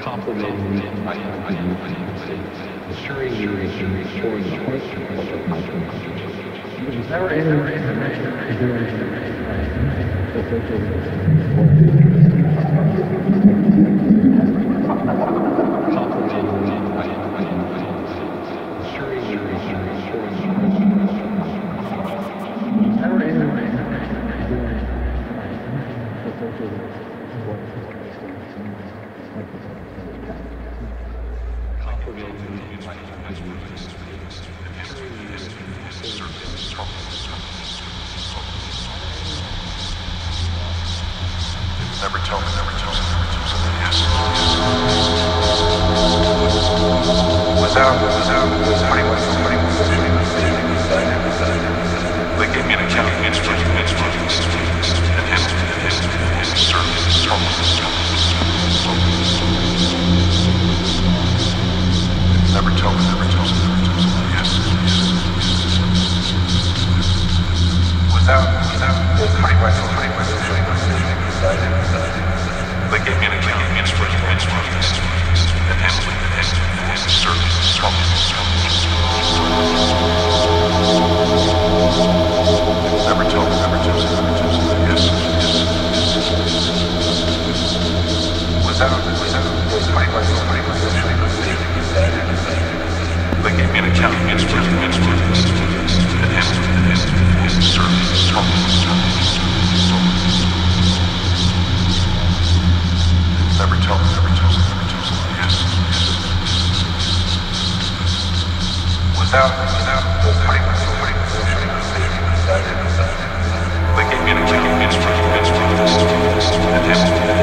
compliment my ensuring you ensuring the heart of my consciousness. Never enter information. Never tell me, never tell me, never tell me. Yes. yes. Without, without, without.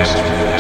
history.